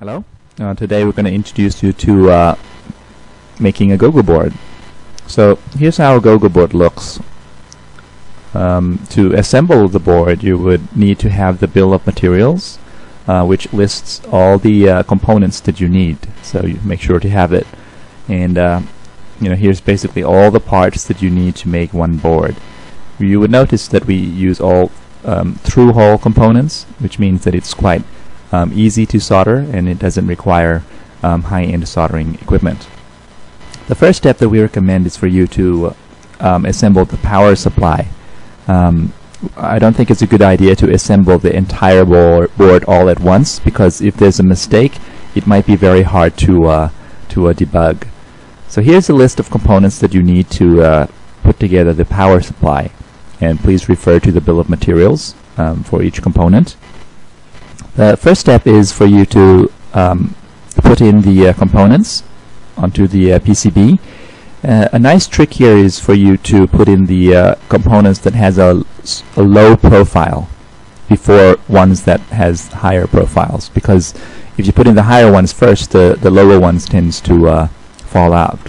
Hello. Uh, today we're going to introduce you to uh, making a go-go board. So here's how a go-go board looks. Um, to assemble the board you would need to have the bill of materials uh, which lists all the uh, components that you need so you make sure to have it and uh, you know here's basically all the parts that you need to make one board you would notice that we use all um, through hole components which means that it's quite um, easy to solder and it doesn't require um, high-end soldering equipment. The first step that we recommend is for you to um, assemble the power supply. Um, I don't think it's a good idea to assemble the entire board all at once because if there's a mistake it might be very hard to uh, to uh, debug. So here's a list of components that you need to uh, put together the power supply and please refer to the bill of materials um, for each component. The first step is for you to um, put in the uh, components onto the uh, PCB. Uh, a nice trick here is for you to put in the uh, components that has a, a, low profile before ones that has higher profiles because if you put in the higher ones first the, the lower ones tends to uh, fall out.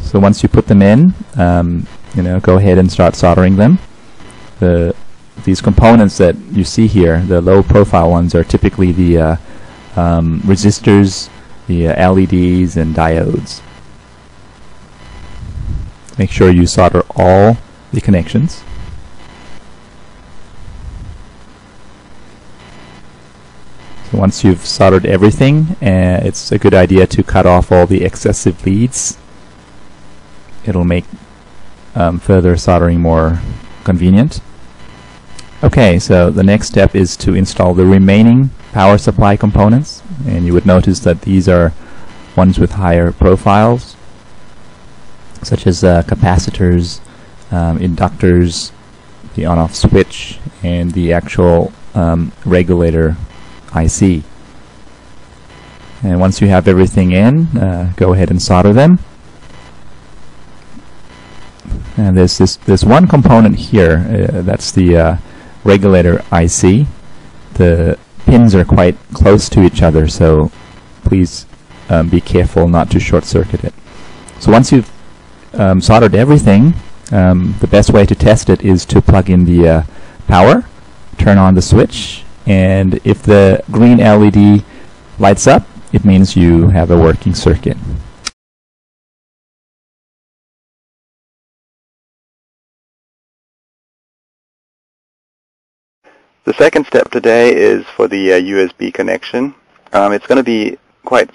So once you put them in um, you know go ahead and start soldering them. The these components that you see here, the low profile ones, are typically the uh, um, resistors, the uh, LEDs, and diodes. Make sure you solder all the connections. So once you've soldered everything, uh, it's a good idea to cut off all the excessive leads. It'll make um, further soldering more convenient. Okay, so the next step is to install the remaining power supply components and you would notice that these are ones with higher profiles such as uh, capacitors, um, inductors, the on-off switch, and the actual um, regulator IC. And once you have everything in, uh, go ahead and solder them. And there's this this one component here. Uh, that's the uh, regulator IC. The pins are quite close to each other, so please um, be careful not to short circuit it. So once you've um, soldered everything, um, the best way to test it is to plug in the uh, power, turn on the switch, and if the green LED lights up, it means you have a working circuit. The second step today is for the uh, USB connection. Um, it's going to be quite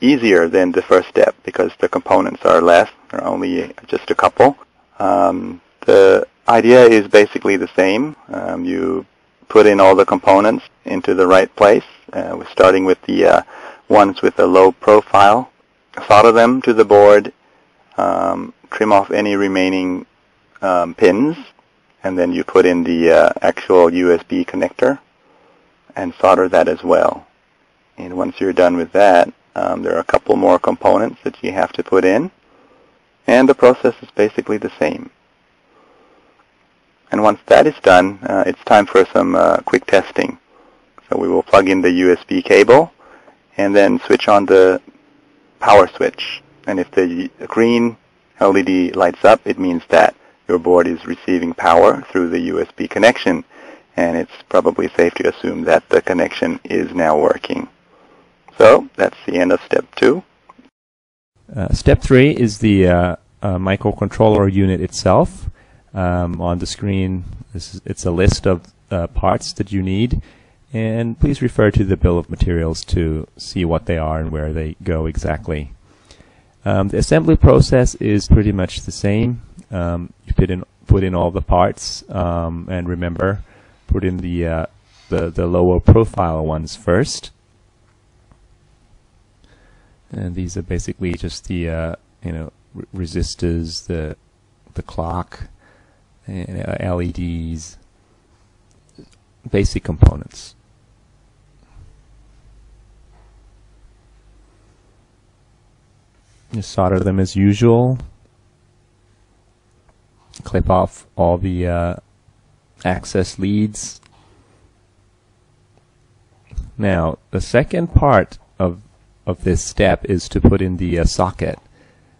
easier than the first step because the components are less. There are only just a couple. Um, the idea is basically the same. Um, you put in all the components into the right place. Uh, we're starting with the uh, ones with a low profile. Solder them to the board. Um, trim off any remaining um, pins and then you put in the uh, actual USB connector and solder that as well. And once you're done with that, um, there are a couple more components that you have to put in, and the process is basically the same. And once that is done, uh, it's time for some uh, quick testing. So we will plug in the USB cable and then switch on the power switch. And if the green LED lights up, it means that your board is receiving power through the USB connection and it's probably safe to assume that the connection is now working. So that's the end of step two. Uh, step three is the uh, uh, microcontroller unit itself. Um, on the screen, is, it's a list of uh, parts that you need, and please refer to the bill of materials to see what they are and where they go exactly. Um, the assembly process is pretty much the same. Um, you put in put in all the parts, um, and remember, put in the uh, the the lower profile ones first. And these are basically just the uh, you know resistors, the the clock, and, uh, LEDs, basic components. Just solder them as usual clip off all the uh, access leads. Now, the second part of of this step is to put in the uh, socket.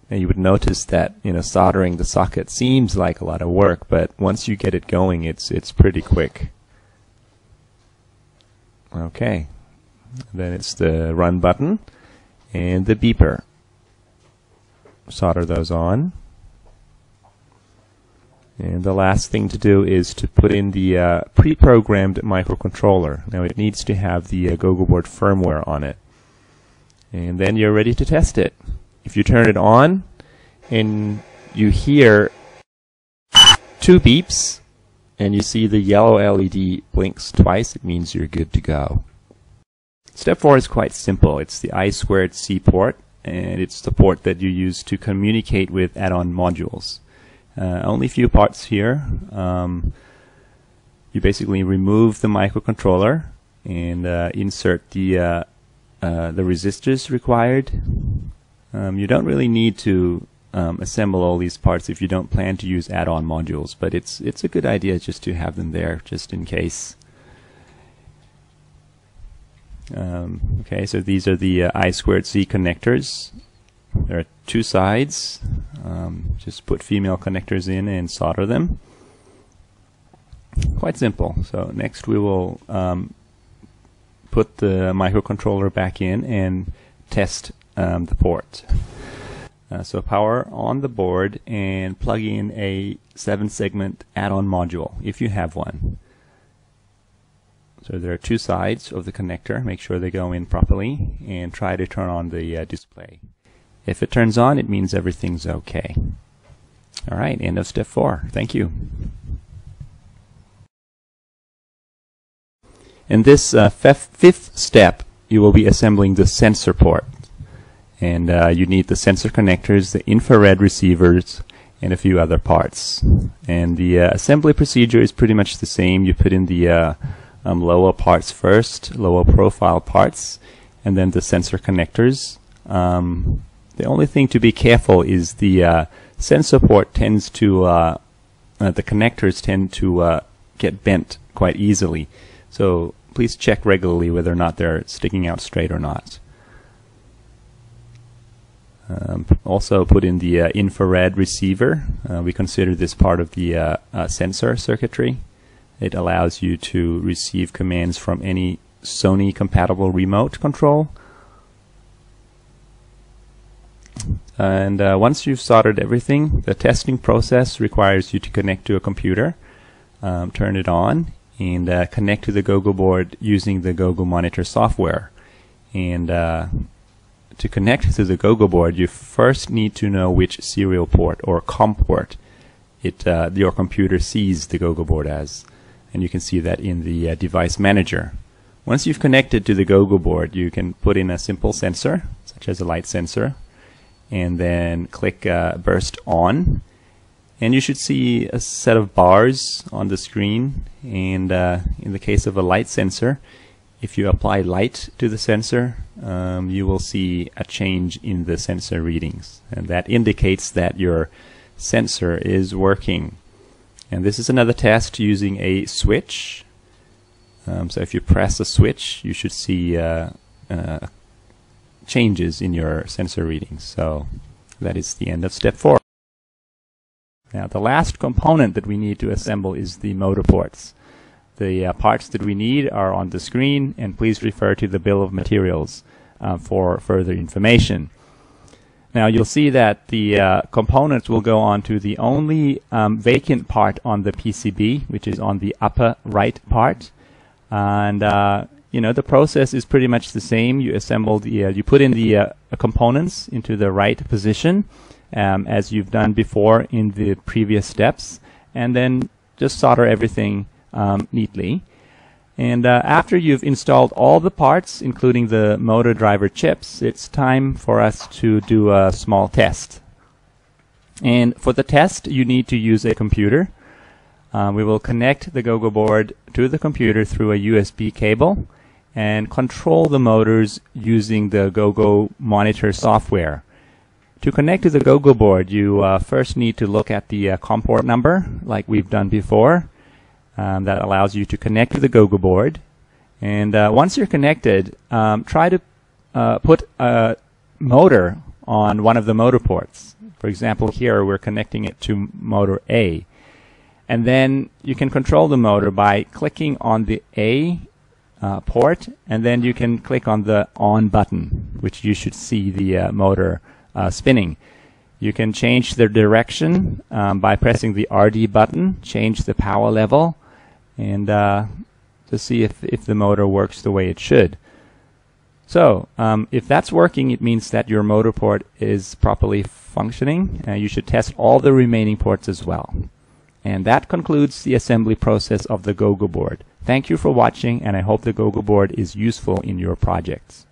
Now you would notice that you know soldering the socket seems like a lot of work, but once you get it going, it's it's pretty quick. Okay, then it's the run button and the beeper. Solder those on. And the last thing to do is to put in the uh, pre-programmed microcontroller. Now it needs to have the uh, GoGoBoard firmware on it. And then you're ready to test it. If you turn it on and you hear two beeps and you see the yellow LED blinks twice, it means you're good to go. Step 4 is quite simple. It's the I squared C port and it's the port that you use to communicate with add-on modules. Uh, only a few parts here. Um, you basically remove the microcontroller and uh, insert the uh, uh, the resistors required. Um, you don't really need to um, assemble all these parts if you don't plan to use add-on modules, but it's it's a good idea just to have them there just in case. Um, okay, so these are the uh, I squared C connectors. There are two sides. Um, just put female connectors in and solder them. Quite simple. So next we will um, put the microcontroller back in and test um, the port. Uh, so power on the board and plug in a 7 segment add-on module if you have one. So there are two sides of the connector. Make sure they go in properly and try to turn on the uh, display. If it turns on, it means everything's okay. All right, end of step four. Thank you. In this uh, fifth step, you will be assembling the sensor port. And uh, you need the sensor connectors, the infrared receivers, and a few other parts. And the uh, assembly procedure is pretty much the same. You put in the uh, um, lower parts first, lower profile parts, and then the sensor connectors. Um, the only thing to be careful is the uh, sensor port tends to, uh, uh, the connectors tend to get bent quite easily. So please check regularly whether or not they're sticking out straight or not. Um, also put in the uh, infrared receiver. Uh, we consider this part of the uh, uh sensor circuitry. It allows you to receive commands from any Sony compatible remote control. And uh, once you've soldered everything, the testing process requires you to connect to a computer, um, turn it on, and uh, connect to the Gogo board using the Gogo Monitor software. And uh, to connect to the Gogo board, you first need to know which serial port or COM port it, uh, your computer sees the Gogo board as. And you can see that in the uh, device manager. Once you've connected to the Gogo board, you can put in a simple sensor, such as a light sensor, and then click uh, burst on. And you should see a set of bars on the screen. And uh, in the case of a light sensor if you apply light to the sensor um, you will see a change in the sensor readings. And that indicates that your sensor is working. And this is another test using a switch. Um, so if you press a switch you should see uh, uh, changes in your sensor readings so that is the end of step 4 now the last component that we need to assemble is the motor ports. The uh, parts that we need are on the screen and please refer to the bill of materials uh, for further information. Now you'll see that the uh, components will go on to the only um, vacant part on the PCB, which is on the upper right part. And uh, you know the process is pretty much the same. You assemble the, uh, you put in the uh, components into the right position um, as you've done before in the previous steps, and then just solder everything um, neatly. And uh, after you've installed all the parts, including the motor driver chips, it's time for us to do a small test. And for the test, you need to use a computer. Uh, we will connect the GoGo board to the computer through a USB cable and control the motors using the GoGo monitor software. To connect to the GoGo board, you uh, first need to look at the uh, COM port number, like we've done before. Um, that allows you to connect to the GoGo board. And uh, once you're connected, um, try to uh, put a motor on one of the motor ports. For example, here we're connecting it to motor A. And then you can control the motor by clicking on the A uh, port, and then you can click on the on button, which you should see the uh, motor uh, spinning. You can change the direction um, by pressing the RD button, change the power level, and uh, to see if, if the motor works the way it should. So, um, if that's working, it means that your motor port is properly functioning. Uh, you should test all the remaining ports as well. And that concludes the assembly process of the GoGo board. Thank you for watching, and I hope the GoGo board is useful in your projects.